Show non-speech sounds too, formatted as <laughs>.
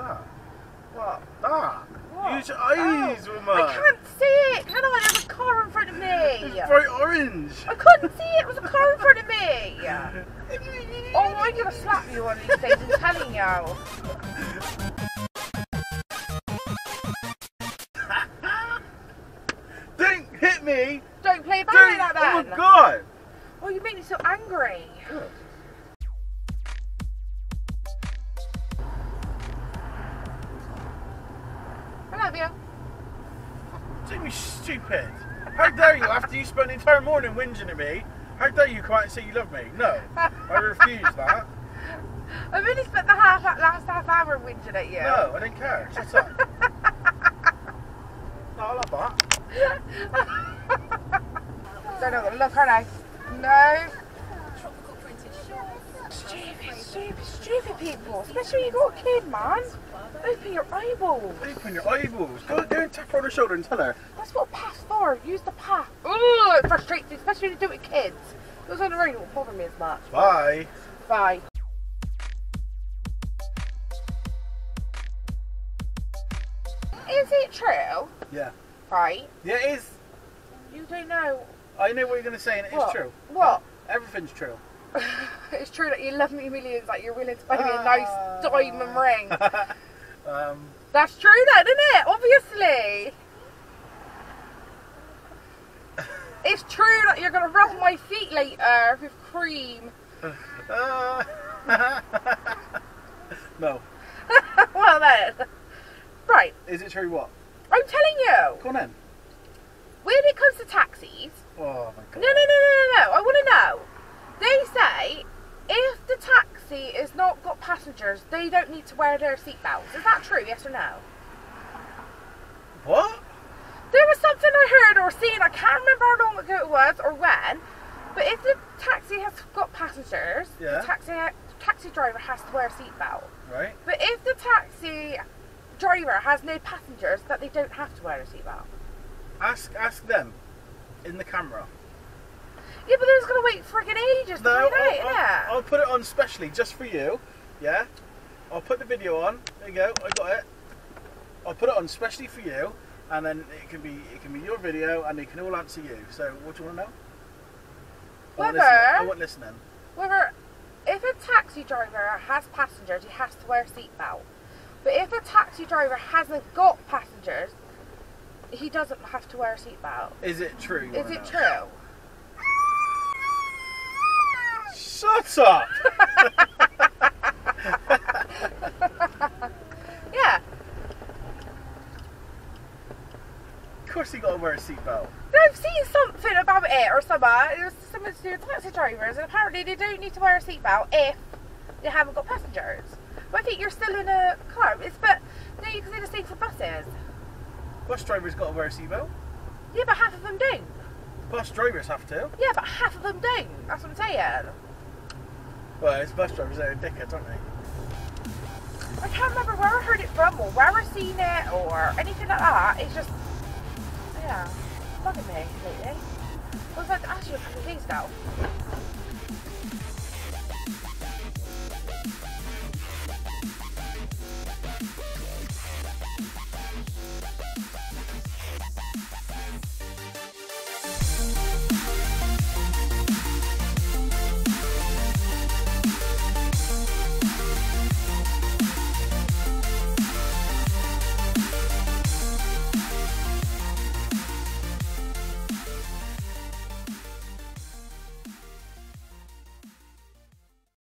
at. What? That. What? Use your eyes, Oh, woman. I can't see it. Can I? There's a car in front of me. It's bright orange. I couldn't see it. There was a car in front of me. <laughs> Oh, I'm gonna slap you one of these days. I'm telling you. <laughs> Don't hit me. Don't play about Don't. it Oh my god. Oh, you make me so angry. I Don't be stupid. How dare you, after you spent the entire morning whinging at me, how dare you come out and say you love me? No. I refuse that. <laughs> I've only spent the half last half hour whinging at you. No, I don't care. Shut up. <laughs> no, I love that. <laughs> Don't know. Look, are they? No. Tropical printed shorts. Stupid, stupid, people. Especially when you've got a kid, man. Open your eyeballs. Open your eyeballs. Go, go and tap her on the shoulder and tell her. That's what a pass for. Use the pass. Ugh, it frustrates me, especially when you do it with kids. It was on the road, it won't bother me as much. Bye. Bye. Is it true? Yeah. Right. Yeah, it is. You don't know. I know what you're going to say, and it's what? true. What? Everything's true. <laughs> it's true that you love me millions, that you're willing to buy me a nice diamond ring. <laughs> um, That's true then, isn't it? Obviously. <laughs> It's true that you're gonna rub my feet later with cream. uh, no. well then. Right, Is it true what? I'm telling you, Go on in. when it comes to taxis, Oh my god. no, no, no, no, no, no, I want to know. They say if the taxi has not got passengers, they don't need to wear their seatbelts. Is that true? Yes or no? What? There was something I heard or seen, I can't remember how long ago it was or when, but if the taxi has got passengers, Yeah. the taxi taxi driver has to wear a seatbelt. Right? But if the taxi driver has no passengers, that they don't have to wear a seatbelt. Ask ask them in the camera. Yeah, but they're just gonna wait friggin' ages to No, find out, I'll. I'll, I'll put it on specially just for you. Yeah? I'll put the video on. There you go. I got it. I'll put it on specially for you, and then it can be it can be your video, and it can all answer you. So, what do you want to know? Whether-. I want listening. Whether if a taxi driver has passengers, he has to wear a seatbelt. But if a taxi driver hasn't got passengers, he doesn't have to wear a seatbelt. Is it true? Is it know? true? Shut up! <laughs> <laughs> Yeah. of course, you got to wear a seatbelt. I've seen something about it or something. It was something to do with taxi drivers, and apparently they don't need to wear a seatbelt if they haven't got passengers. But I think you're still in a car. It's but no, you can say the same for buses. Bus drivers got to wear a seatbelt. Yeah, but half of them don't. Bus drivers have to. Yeah, but half of them don't. That's what I'm saying. Well, it's bus drivers that are dickheads, aren't they? I can't remember where I heard it from or where I seen it or anything like that. It's just, yeah, bugging me lately. I was ask you a couple of days.